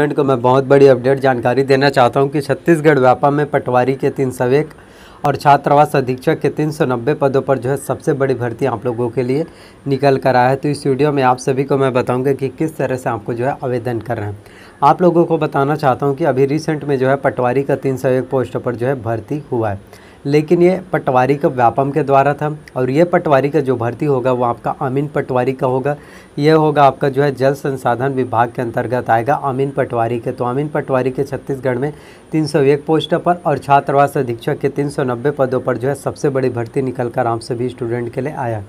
को मैं बहुत बड़ी अपडेट जानकारी देना चाहता हूँ कि छत्तीसगढ़ व्यापा में पटवारी के तीन सौ एक और छात्रावास अधीक्षक के तीन सौ नब्बे पदों पर जो है सबसे बड़ी भर्ती आप लोगों के लिए निकल कर आया है। तो इस वीडियो में आप सभी को मैं बताऊँगा कि किस तरह से आपको जो है आवेदन कर रहे हैं। आप लोगों को बताना चाहता हूँ कि अभी रिसेंट में जो है पटवारी का तीन सौ एक पोस्ट पर जो है भर्ती हुआ है। लेकिन ये पटवारी का व्यापम के द्वारा था और ये पटवारी का जो भर्ती होगा वो आपका अमीन पटवारी का होगा। ये होगा आपका जो है जल संसाधन विभाग के अंतर्गत आएगा अमीन पटवारी के। तो अमीन पटवारी के छत्तीसगढ़ में 301 पोस्ट पर और छात्रावास अधीक्षक के 390 पदों पर जो है सबसे बड़ी भर्ती निकल कर आप सभी स्टूडेंट के लिए आया।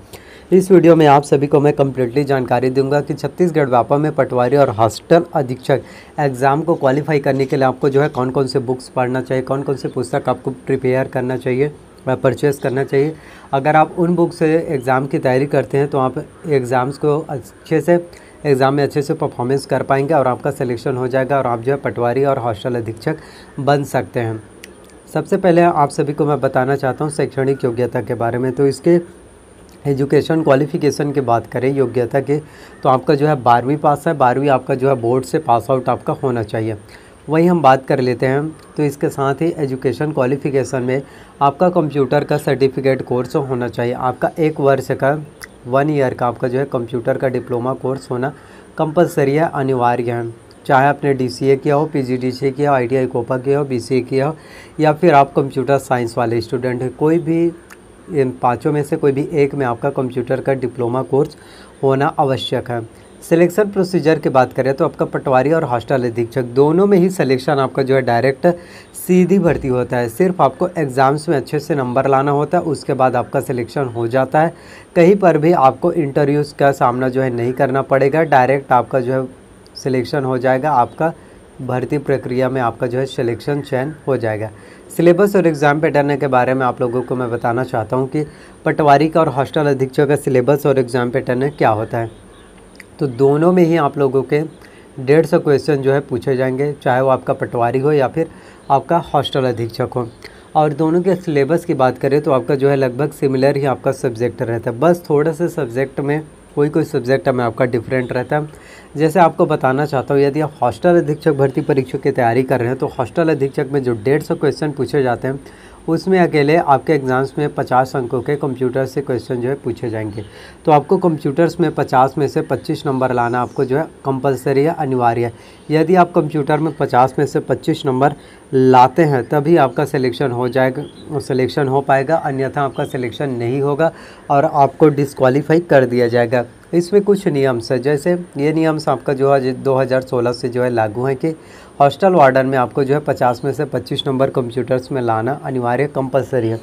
इस वीडियो में आप सभी को मैं कम्प्लीटली जानकारी दूँगा कि छत्तीसगढ़ व्यापा में पटवारी और हॉस्टल अधीक्षक एग्ज़ाम को क्वालिफाई करने के लिए आपको जो है कौन कौन से बुक्स पढ़ना चाहिए कौन कौन से पुस्तक आपको प्रिपेयर करना चाहिए परचेज़ करना चाहिए। अगर आप उन बुक से एग्ज़ाम की तैयारी करते हैं तो आप एग्ज़ाम्स को अच्छे से एग्ज़ाम में अच्छे से परफॉर्मेंस कर पाएँगे और आपका सिलेक्शन हो जाएगा और आप जो है पटवारी और हॉस्टल अधीक्षक बन सकते हैं। सबसे पहले आप सभी को मैं बताना चाहता हूँ शैक्षणिक योग्यता के बारे में। तो इसके एजुकेशन क्वालिफ़िकेशन की बात करें, योग्यता के तो आपका जो है बारहवीं पास है, बारहवीं आपका जो है बोर्ड से पास आउट आपका होना चाहिए। वही हम बात कर लेते हैं तो इसके साथ ही एजुकेशन क्वालिफ़िकेशन में आपका कंप्यूटर का सर्टिफिकेट कोर्स होना चाहिए। आपका एक वर्ष का वन ईयर का आपका जो है कंप्यूटर का डिप्लोमा कोर्स होना कंपलसरी है, अनिवार्य है। चाहे आपने डी किया हो पी जी किया हो आई कोपा किया हो बी किया हो, या फिर आप कंप्यूटर साइंस वाले स्टूडेंट हैं, कोई भी इन पाँचों में से कोई भी एक में आपका कंप्यूटर का डिप्लोमा कोर्स होना आवश्यक है। सिलेक्शन प्रोसीजर की बात करें तो आपका पटवारी और हॉस्टल अधीक्षक दोनों में ही सिलेक्शन आपका जो है डायरेक्ट सीधी भर्ती होता है। सिर्फ़ आपको एग्ज़ाम्स में अच्छे से नंबर लाना होता है, उसके बाद आपका सिलेक्शन हो जाता है। कहीं पर भी आपको इंटरव्यूज़ का सामना जो है नहीं करना पड़ेगा, डायरेक्ट आपका जो है सिलेक्शन हो जाएगा, आपका भर्ती प्रक्रिया में आपका जो है सिलेक्शन चयन हो जाएगा। सिलेबस और एग्ज़ाम पैटर्न के बारे में आप लोगों को मैं बताना चाहता हूँ कि पटवारी का और हॉस्टल अधीक्षक का सिलेबस और एग्ज़ाम पैटर्न क्या होता है। तो दोनों में ही आप लोगों के डेढ़ सौ क्वेश्चन जो है पूछे जाएँगे, चाहे वो आपका पटवारी हो या फिर आपका हॉस्टल अधीक्षक हो। और दोनों के सिलेबस की बात करें तो आपका जो है लगभग सिमिलर ही आपका सब्जेक्ट रहता है। बस थोड़ा सा सब्जेक्ट में कोई कोई सब्जेक्ट में आपका डिफरेंट रहता। है जैसे आपको बताना चाहता हूँ, यदि आप हॉस्टल अधीक्षक भर्ती परीक्षा की तैयारी कर रहे हैं तो हॉस्टल अधीक्षक में जो डेढ़ सौ क्वेश्चन पूछे जाते हैं उसमें अकेले आपके एग्ज़ाम्स में 50 अंकों के कंप्यूटर से क्वेश्चन जो है पूछे जाएँगे। तो आपको कंप्यूटर्स में 50 में से 25 नंबर लाना आपको जो है कंपलसरी है अनिवार्य है। यदि आप कंप्यूटर में 50 में से 25 नंबर लाते हैं, तभी आपका सिलेक्शन हो जाएगा सिलेक्शन हो पाएगा, अन्यथा आपका सिलेक्शन नहीं होगा और आपको डिसक्वालीफाई कर दिया जाएगा। इसमें कुछ नियम्स है, जैसे ये नियम्स आपका जो है 2016 से जो है लागू हैं कि हॉस्टल वार्डन में आपको जो है 50 में से 25 नंबर कंप्यूटर्स में लाना अनिवार्य कंपलसरी है।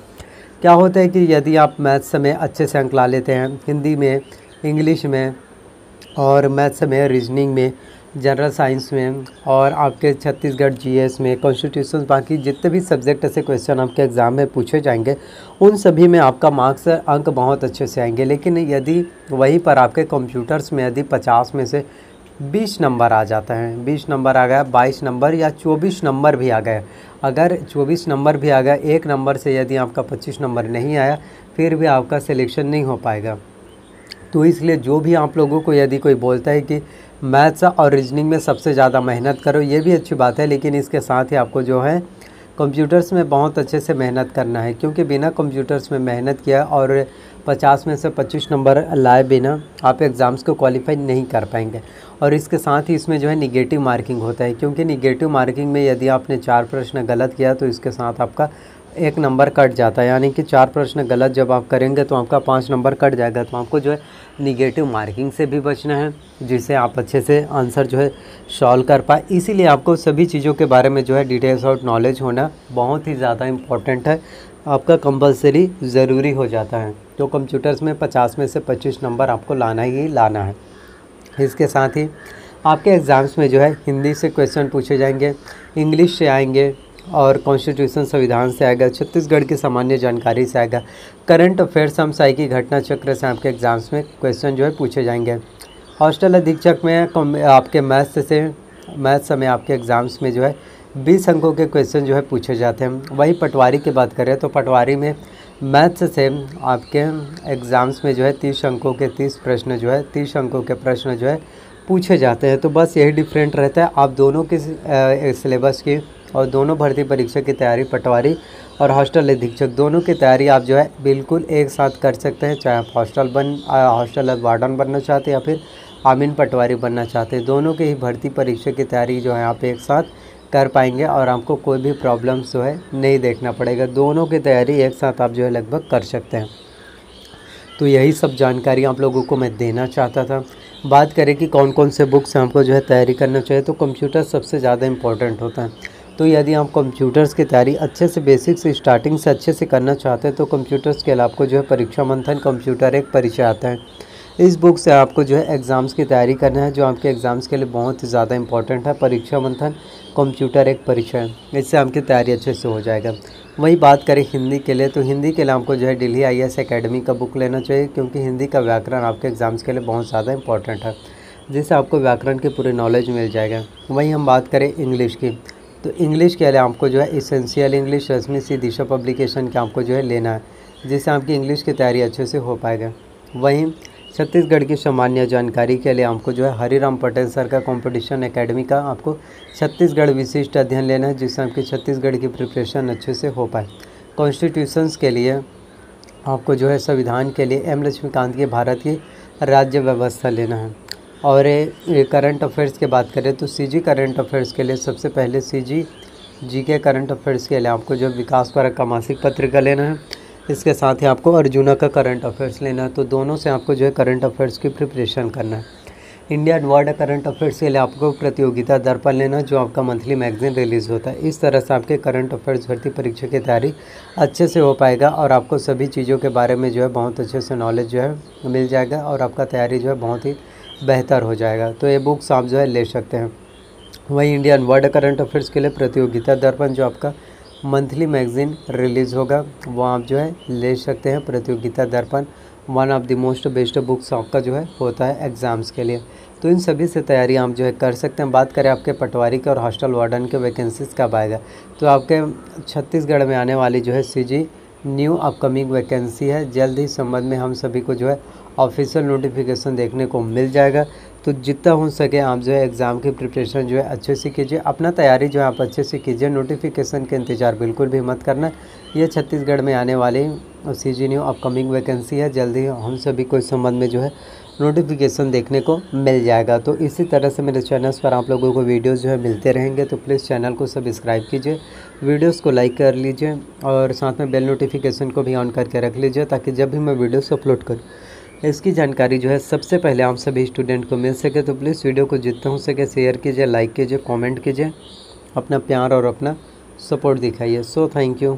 क्या होता है कि यदि आप मैथ्स में अच्छे से अंक ला लेते हैं, हिंदी में इंग्लिश में और मैथ्स में रीजनिंग में जनरल साइंस में और आपके छत्तीसगढ़ जीएस में कॉन्स्टिट्यूशन बाकी जितने भी सब्जेक्ट ऐसे क्वेश्चन आपके एग्ज़ाम में पूछे जाएँगे, उन सभी में आपका मार्क्स अंक बहुत अच्छे से आएँगे। लेकिन यदि वहीं पर आपके कंप्यूटर्स में यदि 50 में से 20 नंबर आ जाता है। 20 नंबर आ गया 22 नंबर या 24 नंबर भी आ गया। अगर 24 नंबर भी आ गया, एक नंबर से यदि आपका 25 नंबर नहीं आया, फिर भी आपका सिलेक्शन नहीं हो पाएगा। तो इसलिए जो भी आप लोगों को यदि कोई बोलता है कि मैथ्स और रीजनिंग में सबसे ज़्यादा मेहनत करो, ये भी अच्छी बात है, लेकिन इसके साथ ही आपको जो है कंप्यूटर्स में बहुत अच्छे से मेहनत करना है, क्योंकि बिना कंप्यूटर्स में मेहनत किया और 50 में से 25 नंबर लाए बिना आप एग्ज़ाम्स को क्वालिफाई नहीं कर पाएँगे। और इसके साथ ही इसमें जो है निगेटिव मार्किंग होता है, क्योंकि निगेटिव मार्किंग में यदि आपने चार प्रश्न गलत किया तो इसके साथ आपका एक नंबर कट जाता है। यानी कि चार प्रश्न गलत जब आप करेंगे तो आपका पाँच नंबर कट जाएगा। तो आपको जो है निगेटिव मार्किंग से भी बचना है, जिससे आप अच्छे से आंसर जो है सॉल्व कर पाए। इसीलिए आपको सभी चीज़ों के बारे में जो है डिटेल्स और नॉलेज होना बहुत ही ज़्यादा इंपॉर्टेंट है। आपका कंपलसरी ज़रूरी हो जाता है। तो कंप्यूटर्स में पचास में से पच्चीस नंबर आपको लाना ही लाना है। इसके साथ ही आपके एग्ज़ाम्स में जो है हिंदी से क्वेश्चन पूछे जाएँगे इंग्लिश से आएँगे और कॉन्स्टिट्यूशन संविधान से आएगा, छत्तीसगढ़ की सामान्य जानकारी से आएगा। करंट अफेयर्स हम साई की घटना चक्र से आपके एग्ज़ाम्स में क्वेश्चन जो है पूछे जाएँगे। हॉस्टल अधीक्षक में आपके मैथ्स से मैथ्स में आपके एग्ज़ाम्स में जो है बीस अंकों के क्वेश्चन जो है पूछे जाते हैं। वही पटवारी की बात करें तो पटवारी में मैथ्स से आपके एग्ज़ाम्स में जो है तीस अंकों के तीस प्रश्न जो है, तीस अंकों के प्रश्न जो है पूछे जाते हैं। तो बस यही डिफरेंट रहता है। आप दोनों के सिलेबस की और दोनों भर्ती परीक्षा की तैयारी, पटवारी और हॉस्टल अधीक्षक दोनों की तैयारी आप जो है बिल्कुल एक साथ कर सकते हैं। चाहे आप हॉस्टल बन हॉस्टल वार्डन बनना चाहते हैं या फिर आमीन पटवारी बनना चाहते हैं। दोनों के ही भर्ती परीक्षा की तैयारी जो है आप एक साथ कर पाएँगे और आपको कोई भी प्रॉब्लम्स जो है नहीं देखना पड़ेगा। दोनों की तैयारी एक साथ आप जो है लगभग कर सकते हैं। तो यही सब जानकारी आप लोगों को मैं देना चाहता था। बात करें कि कौन कौन से बुक्स हमको जो है तैयारी करना चाहिए तो कंप्यूटर सबसे ज़्यादा इंपॉर्टेंट होता है। तो यदि आप कंप्यूटर्स की तैयारी अच्छे से बेसिक से स्टार्टिंग से अच्छे से करना चाहते हैं तो कंप्यूटर्स के लिए आपको जो है परीक्षा मंथन कंप्यूटर एक परिचय आता है। इस बुक से आपको जो है एग्ज़ाम्स की तैयारी करना है, जो आपके एग्ज़ाम्स के लिए बहुत ही ज़्यादा इंपॉर्टेंट है। परीक्षा मंथन, कंप्यूटर एक परीक्षा है। इससे आपकी तैयारी अच्छे से हो जाएगा। वही बात करें हिंदी के लिए तो हिंदी के लिए आपको जो है दिल्ली आई एस अकेडमी का बुक लेना चाहिए, क्योंकि हिंदी का व्याकरण आपके एग्ज़ाम्स के लिए बहुत ज़्यादा इंपॉर्टेंट है। जिससे आपको व्याकरण की पूरी नॉलेज मिल जाएगा। वहीं हम बात करें इंग्लिश की तो इंग्लिश के लिए आपको जो है essential English Rashmi C Disha publication के आपको जो है लेना है, जिससे आपकी इंग्लिश की तैयारी अच्छे से हो पाएगा। वहीं छत्तीसगढ़ की सामान्य जानकारी के लिए आपको जो है हरिराम पटेल सर का कंपटीशन एकेडमी का आपको छत्तीसगढ़ विशिष्ट अध्ययन लेना है, जिससे आपकी छत्तीसगढ़ की प्रिपरेशन अच्छे से हो पाए। कॉन्स्टिट्यूशंस के लिए आपको जो है संविधान के लिए एम लक्ष्मीकांत की भारत की राज्य व्यवस्था लेना है। और करंट अफेयर्स की बात करें तो सी जी करंट अफेयर्स के लिए सबसे पहले सी जी के करंट अफेयर्स के लिए आपको जो विकास परक का मासिक पत्रिका लेना है। इसके साथ ही आपको अर्जुना का करंट अफेयर्स लेना है। तो दोनों से आपको जो है करंट अफेयर्स की प्रिपरेशन करना है। इंडियन वर्ल्ड करंट अफेयर्स के लिए आपको प्रतियोगिता दर्पण लेना जो आपका मंथली मैगजीन रिलीज़ होता है। इस तरह से आपके करंट अफेयर्स भर्ती परीक्षा की तैयारी अच्छे से हो पाएगा और आपको सभी चीज़ों के बारे में जो है बहुत अच्छे से नॉलेज जो है मिल जाएगा और आपका तैयारी जो है बहुत ही बेहतर हो जाएगा। तो ये बुक्स आप जो है ले सकते हैं। वही इंडियन वर्ल्ड करंट अफेयर्स के लिए प्रतियोगिता दर्पण जो आपका मंथली मैगज़ीन रिलीज़ होगा। वो आप जो है ले सकते हैं Pratiyogita Darpan. One of the most best books आपका जो है होता है एग्ज़ाम्स के लिए। तो इन सभी से तैयारी आप जो है कर सकते हैं। बात करें आपके पटवारी के और हॉस्टल वार्डन के वैकेंसीज़ कब आएगा। तो आपके छत्तीसगढ़ में आने वाली जो है सीजी न्यू अपकमिंग वैकेंसी है। जल्द ही संबंध में हम सभी को जो है ऑफिशियल नोटिफिकेशन देखने को मिल जाएगा। तो जितना हो सके आप जो है एग्ज़ाम की प्रिपरेशन जो है अच्छे से कीजिए। अपना तैयारी जो है आप अच्छे से कीजिए। नोटिफिकेशन के इंतज़ार बिल्कुल भी मत करना। यह छत्तीसगढ़ में आने वाली C G new upcoming vacancy है। जल्दी हम सभी को इस संबंध में जो है नोटिफिकेशन देखने को मिल जाएगा। तो इसी तरह से मेरे चैनल्स पर आप लोगों को वीडियोस जो है मिलते रहेंगे। तो प्लीज़ चैनल को सब्सक्राइब कीजिए वीडियोस को लाइक कर लीजिए और साथ में बेल नोटिफिकेशन को भी ऑन करके रख लीजिए ताकि जब भी मैं वीडियोस अपलोड करूँ, इसकी जानकारी जो है सबसे पहले आप सभी स्टूडेंट को मिल सके। तो प्लीज़ वीडियो को जितना हो सके शेयर कीजिए लाइक कीजिए कॉमेंट कीजिए, अपना प्यार और अपना सपोर्ट दिखाइए। So thank you